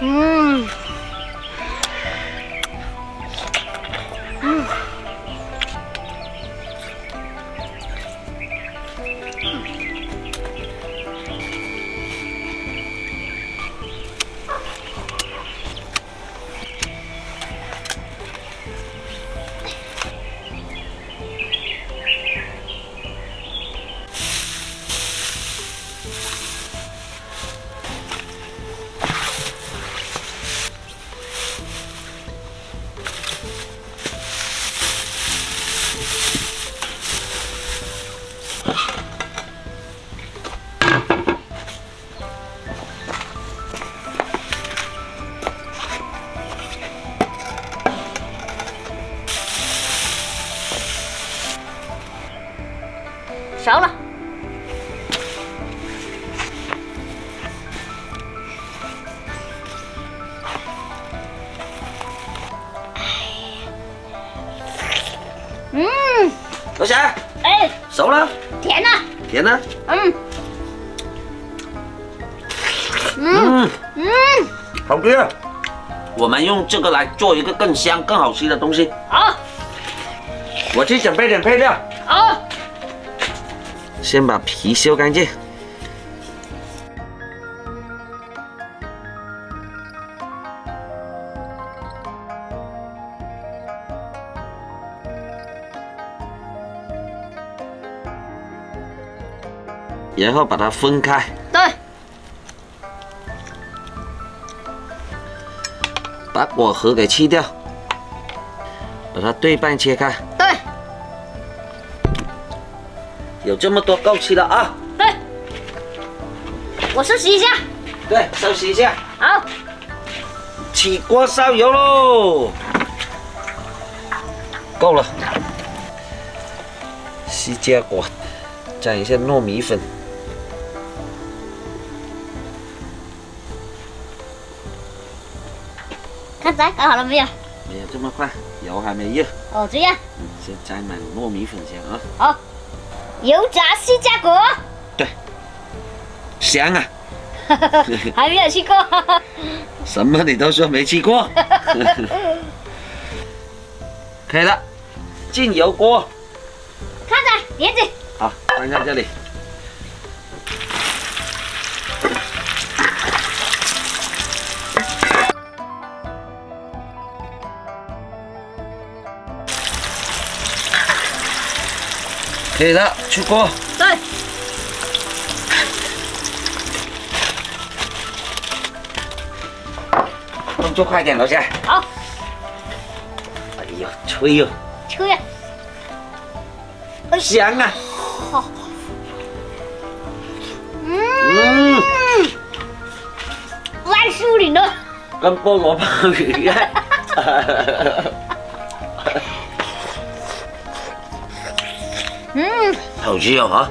嗯。熟了。嗯，罗霞，哎，熟了，甜呐，甜呢？嗯，嗯。嗯，嗯，好吃。我们用这个来做一个更香、更好吃的东西。好，我去准备点配料，好，先把皮削干净。然后把它分开，对，把果核给去掉，把它对半切开。有这么多够吃了啊！对。我收拾一下。对，收拾一下，好，起锅烧油喽。够了，西加果，蘸一下糯米粉，看仔搞好了没有？没有这么快，油还没热。哦，这样，嗯，先沾满糯米粉先啊。好。油炸西加果，对，香啊！还没有去过。什么你都说没吃过。可以了，进油锅。看着，碟子，好，放在这里。可以了，出锅。对，动作快点，楼下。好，哎呀，吹哟，抽呀。香啊！好。嗯，嗯，烂树林的。跟菠萝鲍鱼一样。嗯，好吃哦，哈。